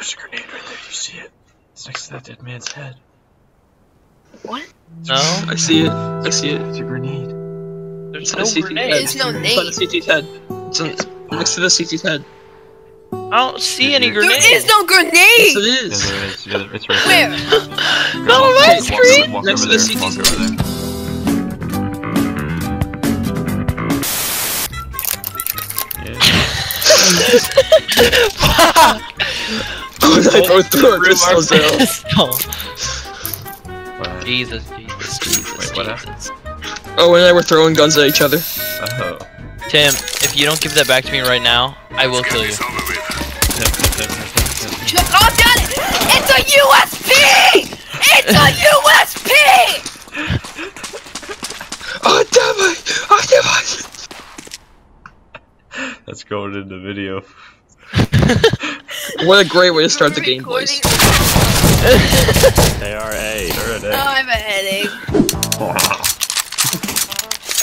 there's a grenade right there. You see it? It's next to that dead man's head. What? No, I see it. I see it. It's a grenade. there's It's no on CT grenade. There's no It's on name. the CT's head. It's on, next to the CT's head. I don't see any There grenades. is no Yes, grenade! Yeah, is. there is. Yeah, it's right Where? there. Not on my screen. Walk Next to the there. CT's over there. Yeah. Oh, I both threw our Threw our pistols out. pistol. Jesus, Jesus, Jesus, Wait, what Jesus. Oh, and I were throwing guns at each other. Uh oh. Tim, if you don't give that back to me right now, I will kill you. Oh, got it! It's a USP! It's a USP! Oh, damn it! Oh, damn it! That's going in the video. What a great way to start the game, boys. They are A. They're at Oh, I have a headache.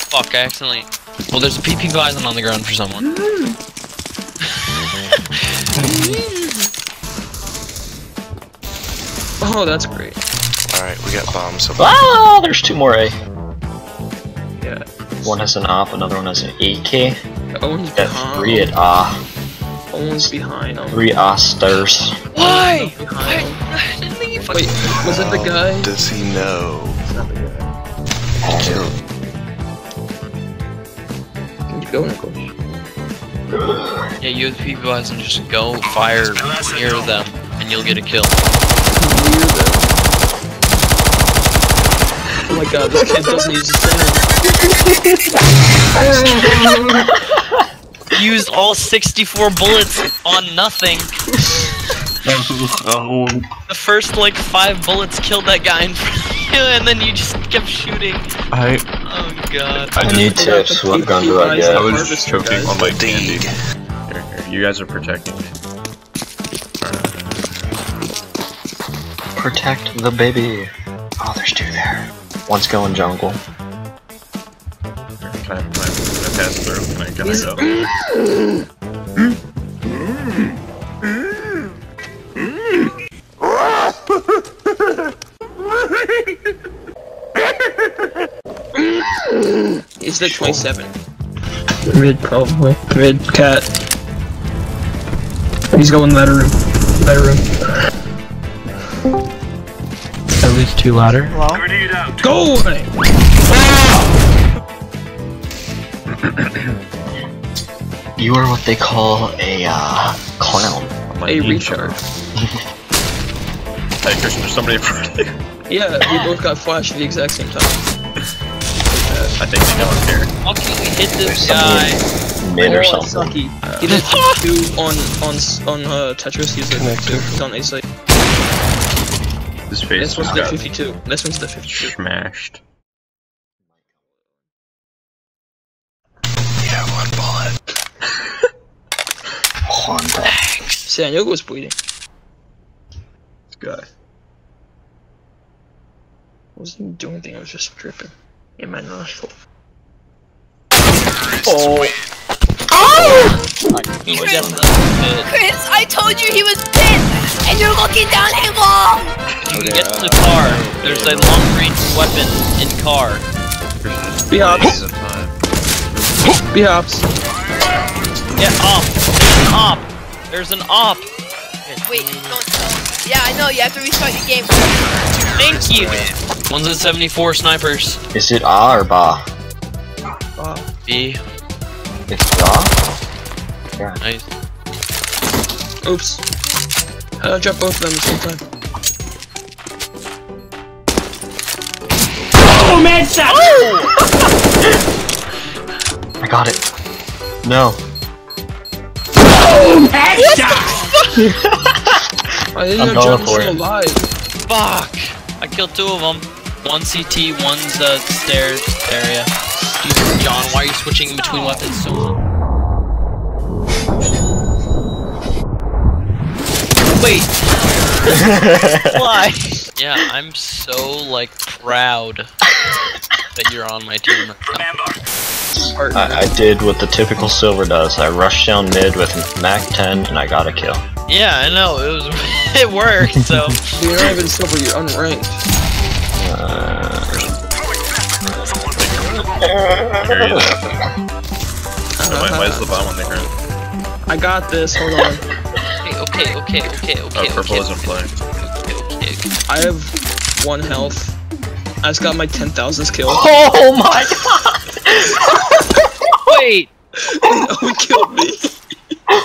Fuck, I accidentally. Well, there's a PP Bizon on the ground for someone. Oh, that's great. Alright, we got bombs. So Ah, there's two more A. Yeah. One has an op, another one has an AK. Owen's Got behind. three at ah, Owen's behind. Owen. three stairs. Why? Behind. I didn't think you Wait, was it the um, guy? does he know? Kill. Keep going, Nicholas. Yeah, you with PP and just go fire near them, and you'll get a kill. Oh my god, this kid doesn't use his gun. Used all 64 bullets on nothing. The first like five bullets killed that guy in front of you, and then you just kept shooting. I Oh god. I I need tips. What gun do I I get? was Harvester choking guys. on my candy. Here, here, you guys are protecting me. Protect the baby. Oh, there's two there. One's going jungle. Can I, can I, can I pass through? Can I, can I go? He's the 27. Mid, probably. Mid, cat. He's going ladder room. Ladder room. At least two ladder. Go away! You are what they call a uh, clown. On my A knee retard. Hey, Christian, there's somebody in front of you. Yeah, we both got flashed at the exact same time. I think they know I'm here. How can we hit this There's guy? Mid or Oh, something. Sucky. He did two on on s- on uh, Tetris. He's like two. He's on A site. This face This one's the 52. This one's the 52. smashed. Honda. Sanyogo was bleeding. This guy. I wasn't even doing anything. I was just dripping in my nostril. Oh, oh! He was just a Chris, I told you he was pissed, and you're looking down a wall. Oh, you can get to the car. There's a long range weapon in car. Be hops. Of time. Yeah, op. There's an op. There's an op. Wait, don't tell. Yeah, I know. You have to restart your game. Thank you. One's at 74 snipers. is it ah or ba? Oh, B. It's ba. Yeah. Nice. oops. How did I drop both of them at the same time? Oh man, shot! I got it. No. I didn't I'm going John was for still it. alive. Fuck. I killed two of them. One CT, one's uh, stairs area. Jesus, John, why are you switching between weapons so much? Wait. Why? Yeah, I'm so like proud that you're on my team. I, I did what the typical silver does. I rushed down mid with Mac 10 and I got a kill. Yeah, I know. It was. it worked. So. You're not even silver, you're unranked. Uh, Here you. Why, why is the bomb on the ground? I got this, hold on. Okay, okay, okay, okay, Oh, okay. purple okay, isn't playing. okay, okay. I have one health. I just got my 10,000th kill. Oh my god! Wait. no one killed me.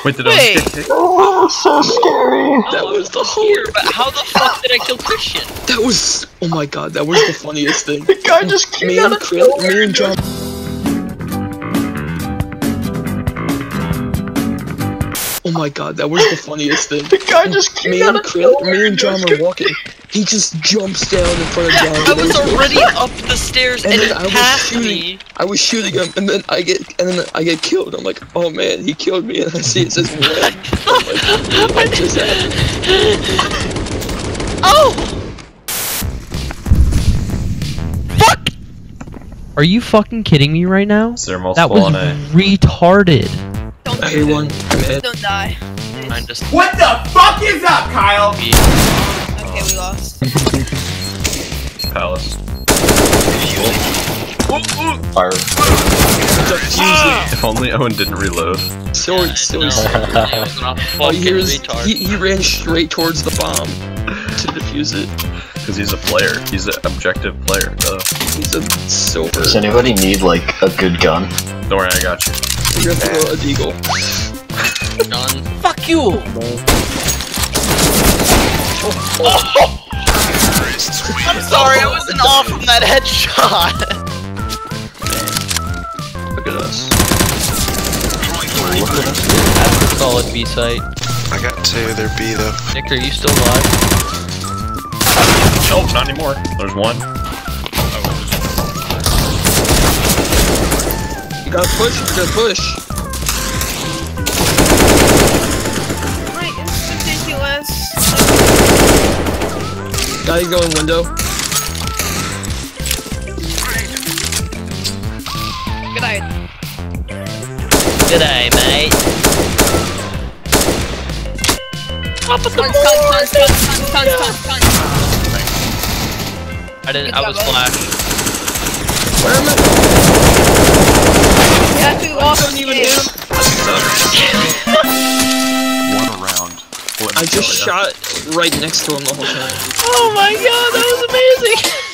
Wait, did Wait. I get kicked? Oh, so scary. That oh, was the Here, whole. but how the fuck did I kill Christian? That was. Oh my god, that was the funniest thing. The guy just came Me out and of Chris, me and John. Oh my god, that was the funniest thing. The guy just came Me out and of Chris, me and John were walking. He just jumps down in front of John. I was already up the stairs and, And he I was passed shooting. me. I was shooting him, and then I get, and then I get killed. I'm like, oh man, he killed me, and I see it says win. I'm like, what just happened? Oh! Fuck! Are you fucking kidding me right now? Is there That was A? retarded. Don't do Everyone, I'm Don't die. Mine just What the fuck is up, Kyle? be Okay, we lost. Palace. Fire. Defuse ah! If only Owen didn't reload. it. Silly, silly. no, silly. it was not All fucking you hear is he, he ran straight towards the bomb to defuse it. Because he's a player. He's an objective player. Duh. He's a silver. Does anybody need like a good gun? Don't worry, I got you. You're throw a deagle. Done. Fuck you! I'm sorry, I wasn't off from that headshot. Look at us. That's a solid B site. I got two. They're B though. Nick, are you still alive? Nope, not anymore. There's one. You gotta push, you gotta push. Like, it's ridiculous. Gotta go in window. Good night. G'day, mate. Tons, tons, tons, tons, tons, tons, tons, tons. I didn't. I was job, flash. Where am I? Shot right next to him the whole time. Oh my god, that was amazing.